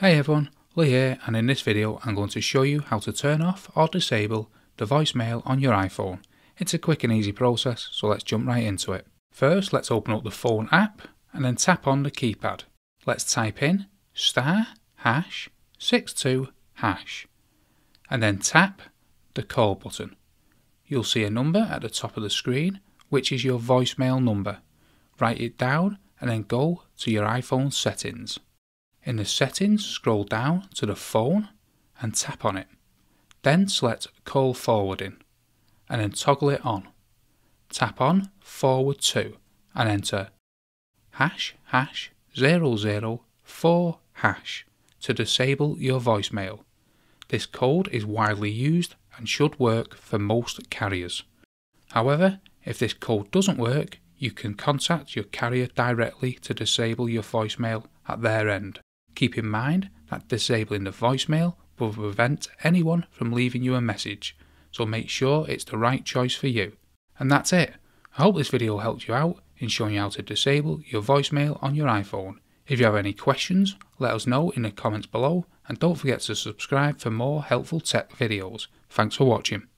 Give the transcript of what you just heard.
Hey everyone, Lee here and in this video I'm going to show you how to turn off or disable the voicemail on your iPhone. It's a quick and easy process so let's jump right into it. First let's open up the phone app and then tap on the keypad. Let's type in star hash 62 hash and then tap the call button. You'll see a number at the top of the screen which is your voicemail number. Write it down and then go to your iPhone settings. In the settings, scroll down to the phone and tap on it. Then select call forwarding and then toggle it on. Tap on forward to and enter hash hash 004 hash to disable your voicemail. This code is widely used and should work for most carriers. However, if this code doesn't work, you can contact your carrier directly to disable your voicemail at their end. Keep in mind that disabling the voicemail will prevent anyone from leaving you a message, so make sure it's the right choice for you. And that's it. I hope this video helped you out in showing you how to disable your voicemail on your iPhone. If you have any questions, let us know in the comments below and don't forget to subscribe for more helpful tech videos. Thanks for watching.